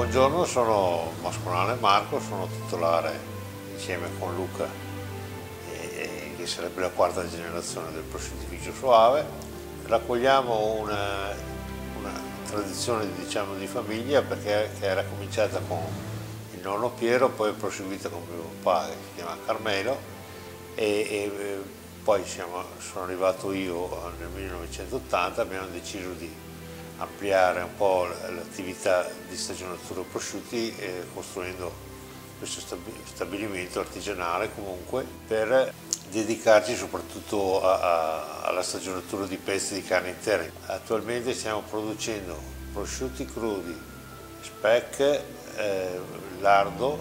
Buongiorno, sono Mascolano e Marco, sono titolare insieme con Luca, eh, che sarebbe la quarta generazione del prosciuttificio Soave. Raccogliamo una, una tradizione diciamo, di famiglia perché era cominciata con il nonno Piero, poi proseguita con mio papà che si chiama Carmelo e, e poi siamo, sono arrivato io nel 1980, abbiamo deciso di ampliare un po' l'attività di stagionatura prosciutti eh, costruendo questo stabilimento artigianale comunque per dedicarci soprattutto a, a, alla stagionatura di pezzi di carne intera. Attualmente stiamo producendo prosciutti crudi, speck, eh, lardo,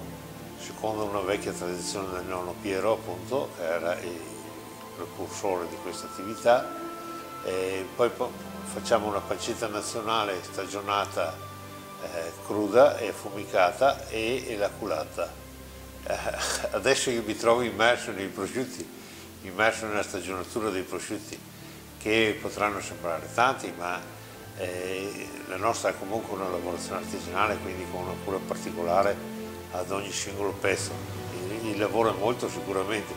secondo una vecchia tradizione del nonno Piero appunto, era il precursore di questa attività, e poi facciamo una pancetta nazionale stagionata eh, cruda e affumicata e, e la culata. Eh, adesso io mi trovo immerso nei prosciutti, immerso nella stagionatura dei prosciutti, che potranno sembrare tanti, ma eh, la nostra è comunque una lavorazione artigianale, quindi con una cura particolare ad ogni singolo pezzo. Il, il lavoro è molto sicuramente,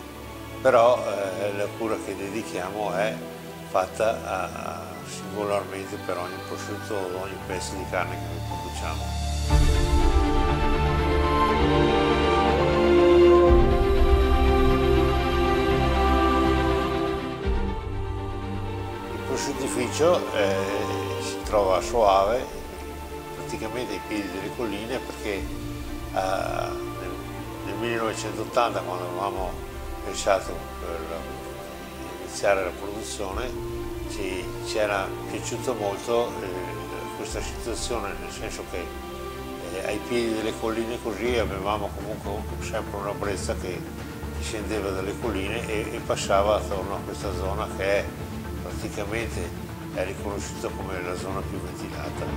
però eh, la cura che dedichiamo è fatta a, a singolarmente per ogni prosciutto o ogni pezzo di carne che noi produciamo. Il prosciuttificio eh, si trova a Soave, praticamente ai piedi delle colline perché eh, nel, nel 1980 quando avevamo pensato per iniziare la produzione ci, ci era piaciuto molto eh, questa situazione, nel senso che eh, ai piedi delle colline così avevamo comunque sempre una brezza che scendeva dalle colline e, e passava attorno a questa zona che è praticamente è riconosciuta come la zona più ventilata.